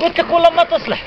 قلت لك والله ما تصلح.